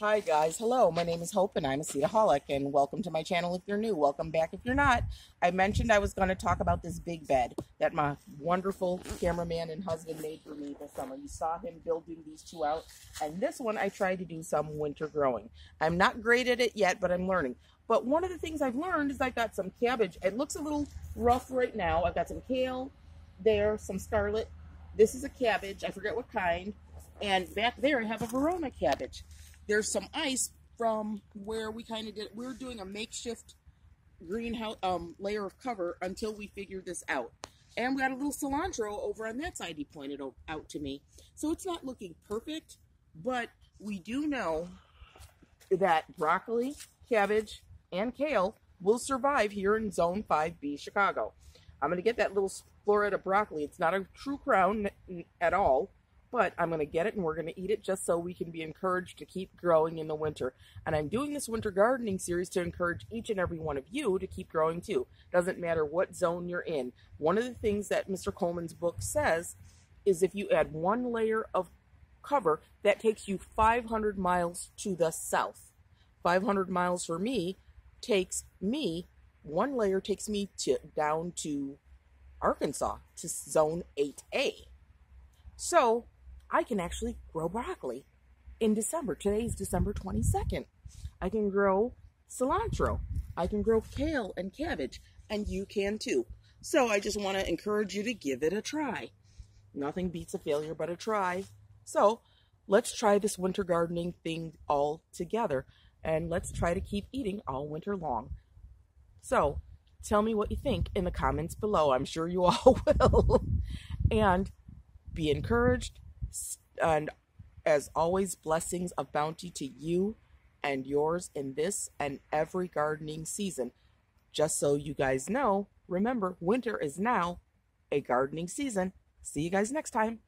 Hi guys, hello. My name is Hope and I'm a Seedaholic and welcome to my channel if you're new. Welcome back if you're not. I mentioned I was going to talk about this big bed that my wonderful cameraman and husband made for me this summer. You saw him building these two out and this one I tried to do some winter growing. I'm not great at it yet, but I'm learning. But one of the things I've learned is I've got some cabbage. It looks a little rough right now. I've got some kale there, some scarlet. This is a cabbage. I forget what kind. And back there I have a Verona cabbage there's some ice from where we kind of did we are doing a makeshift greenhouse um, layer of cover until we figured this out. And we got a little cilantro over on that side he pointed out to me. So it's not looking perfect but we do know that broccoli cabbage and kale will survive here in zone 5b chicago. I'm going to get that little floret of broccoli. It's not a true crown at all but I'm going to get it and we're going to eat it just so we can be encouraged to keep growing in the winter. And I'm doing this winter gardening series to encourage each and every one of you to keep growing too. Doesn't matter what zone you're in. One of the things that Mr. Coleman's book says is if you add one layer of cover, that takes you 500 miles to the south. 500 miles for me takes me, one layer takes me to down to Arkansas, to zone 8A. So I can actually grow broccoli in December. Today is December 22nd. I can grow cilantro. I can grow kale and cabbage, and you can too. So I just want to encourage you to give it a try. Nothing beats a failure but a try. So let's try this winter gardening thing all together, and let's try to keep eating all winter long. So tell me what you think in the comments below. I'm sure you all will. and be encouraged and as always, blessings of bounty to you and yours in this and every gardening season. Just so you guys know, remember, winter is now a gardening season. See you guys next time.